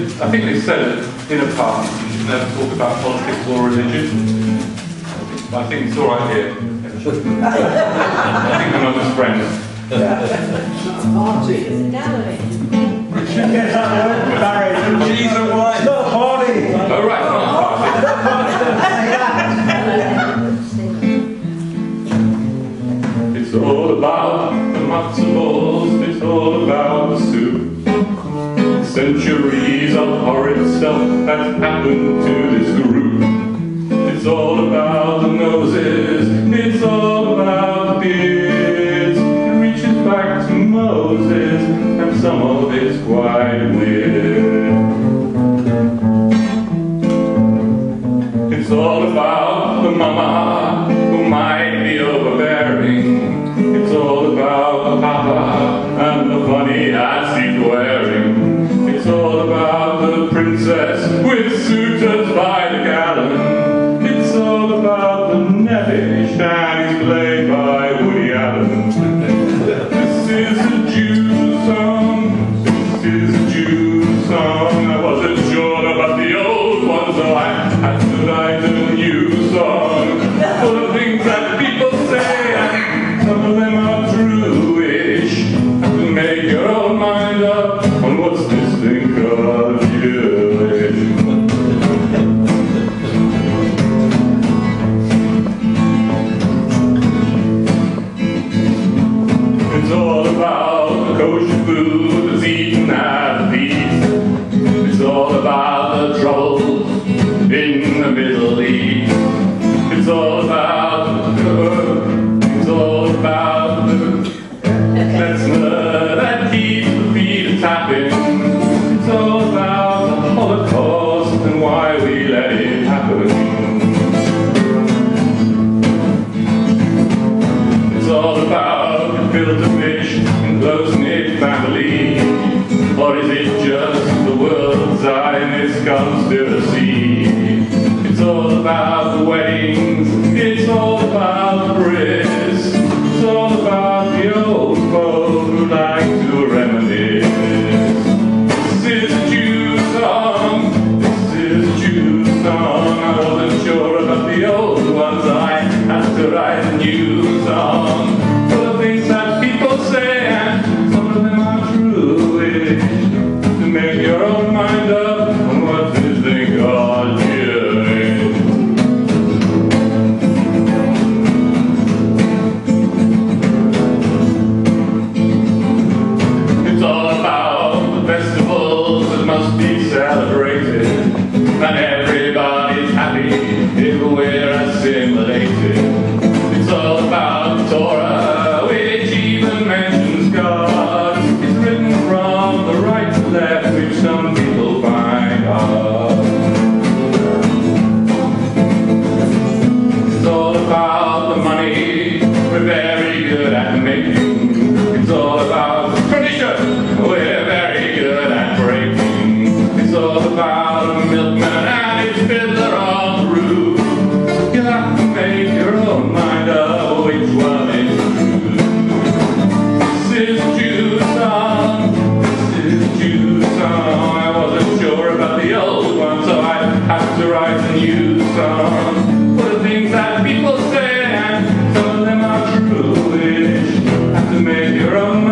I think they said in a party, you should never talk about politics or religion. I think it's all right here. I think we're not just friends. And wine. It's not a party. All right, not a party. It's all about the matzo balls, it's all about the soup. Centuries of horrid stuff has happened to this group. It's all about the noses, it's all about the beards. It reaches back to Moses, and some of it's quite weird. About the nebbish the trouble in the Middle East. It's all about the, it's all about the Metzler that keeps the feet tapping. It's all about the Holocaust and why we let it happen. It's all about the gefilte fish and close-knit family. Or is it new made your own